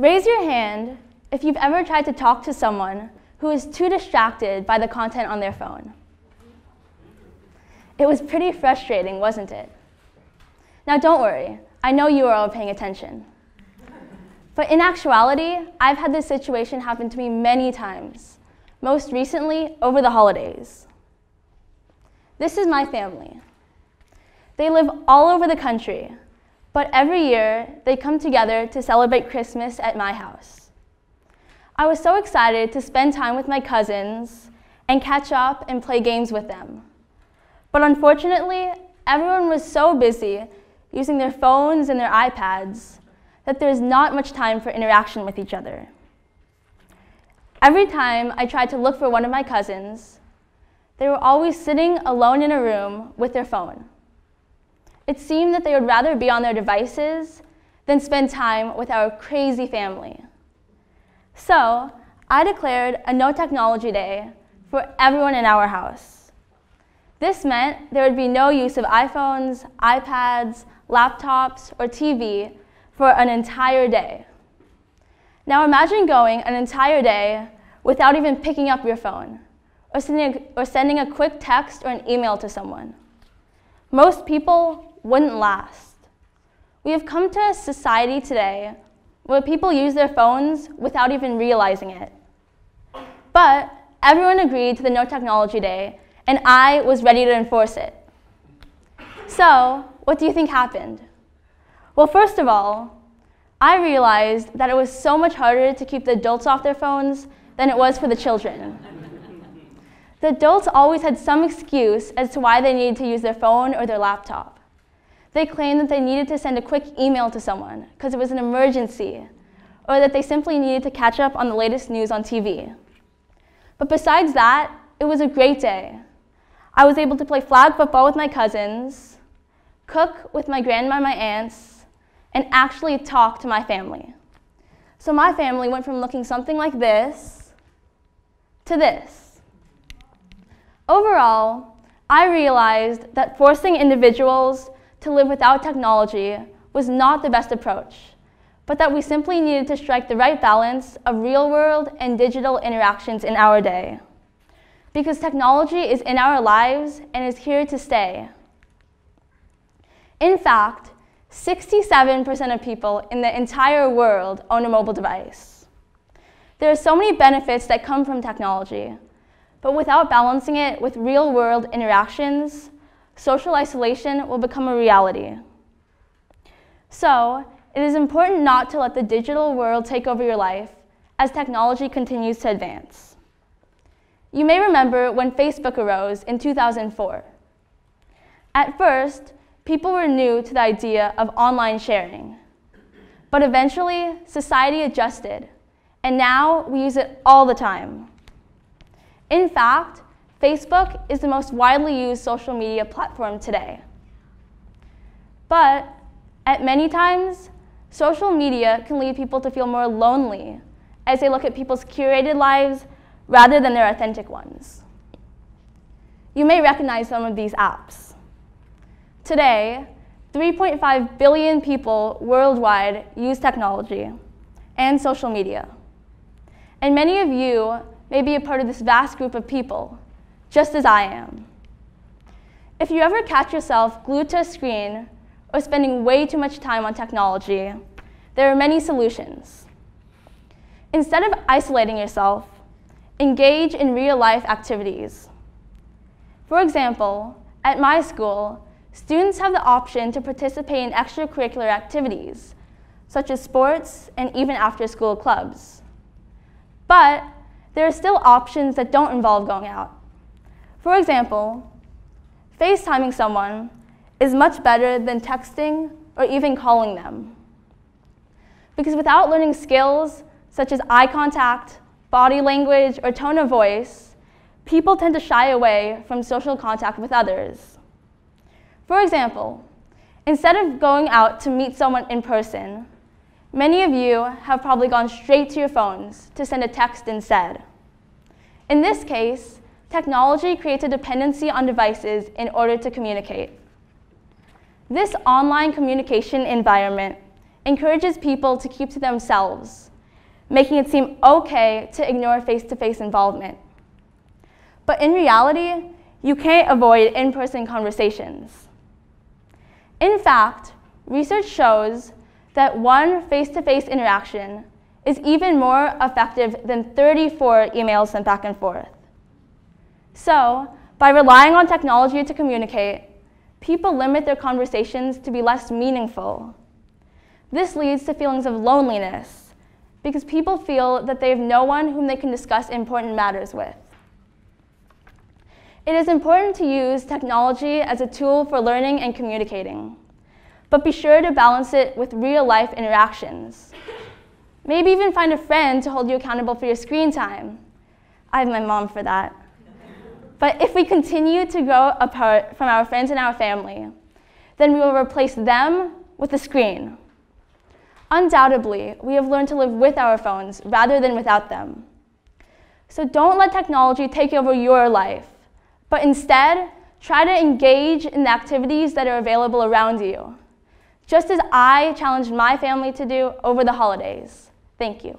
Raise your hand if you've ever tried to talk to someone who is too distracted by the content on their phone. It was pretty frustrating, wasn't it? Now, don't worry, I know you are all paying attention. But in actuality, I've had this situation happen to me many times, most recently over the holidays. This is my family. They live all over the country, but every year they come together to celebrate Christmas at my house. I was so excited to spend time with my cousins and catch up and play games with them. But unfortunately, everyone was so busy using their phones and their iPads that there is not much time for interaction with each other. Every time I tried to look for one of my cousins, they were always sitting alone in a room with their phone. It seemed that they would rather be on their devices than spend time with our crazy family. So I declared a no technology day for everyone in our house. This meant there would be no use of iPhones, iPads, laptops, or TV for an entire day. Now imagine going an entire day without even picking up your phone or sending, a, or sending a quick text or an email to someone. Most people wouldn't last. We have come to a society today where people use their phones without even realizing it. But everyone agreed to the No Technology Day, and I was ready to enforce it. So, what do you think happened? Well, first of all, I realized that it was so much harder to keep the adults off their phones than it was for the children. the adults always had some excuse as to why they needed to use their phone or their laptop. They claimed that they needed to send a quick email to someone because it was an emergency, or that they simply needed to catch up on the latest news on TV. But besides that, it was a great day. I was able to play flag football with my cousins, cook with my grandma and my aunts, and actually talk to my family. So my family went from looking something like this to this. Overall, I realized that forcing individuals to live without technology was not the best approach, but that we simply needed to strike the right balance of real world and digital interactions in our day. Because technology is in our lives and is here to stay. In fact, 67% of people in the entire world own a mobile device. There are so many benefits that come from technology, but without balancing it with real world interactions, social isolation will become a reality. So, it is important not to let the digital world take over your life as technology continues to advance. You may remember when Facebook arose in 2004. At first, people were new to the idea of online sharing. But eventually, society adjusted, and now we use it all the time. In fact, Facebook is the most widely used social media platform today. But at many times, social media can lead people to feel more lonely as they look at people's curated lives rather than their authentic ones. You may recognize some of these apps. Today, 3.5 billion people worldwide use technology and social media. And many of you may be a part of this vast group of people, just as I am. If you ever catch yourself glued to a screen or spending way too much time on technology, there are many solutions. Instead of isolating yourself, engage in real life activities. For example, at my school, Students have the option to participate in extracurricular activities, such as sports and even after-school clubs. But there are still options that don't involve going out. For example, FaceTiming someone is much better than texting or even calling them. Because without learning skills such as eye contact, body language, or tone of voice, people tend to shy away from social contact with others. For example, instead of going out to meet someone in person, many of you have probably gone straight to your phones to send a text instead. In this case, technology creates a dependency on devices in order to communicate. This online communication environment encourages people to keep to themselves making it seem okay to ignore face-to-face involvement. But in reality, you can't avoid in-person conversations. In fact, research shows that one face-to-face interaction is even more effective than 34 emails sent back and forth. So, by relying on technology to communicate, people limit their conversations to be less meaningful. This leads to feelings of loneliness because people feel that they have no one whom they can discuss important matters with. It is important to use technology as a tool for learning and communicating, but be sure to balance it with real-life interactions. Maybe even find a friend to hold you accountable for your screen time. I have my mom for that. But if we continue to grow apart from our friends and our family, then we will replace them with the screen. Undoubtedly, we have learned to live with our phones rather than without them. So don't let technology take over your life, but instead, try to engage in the activities that are available around you, just as I challenged my family to do over the holidays. Thank you.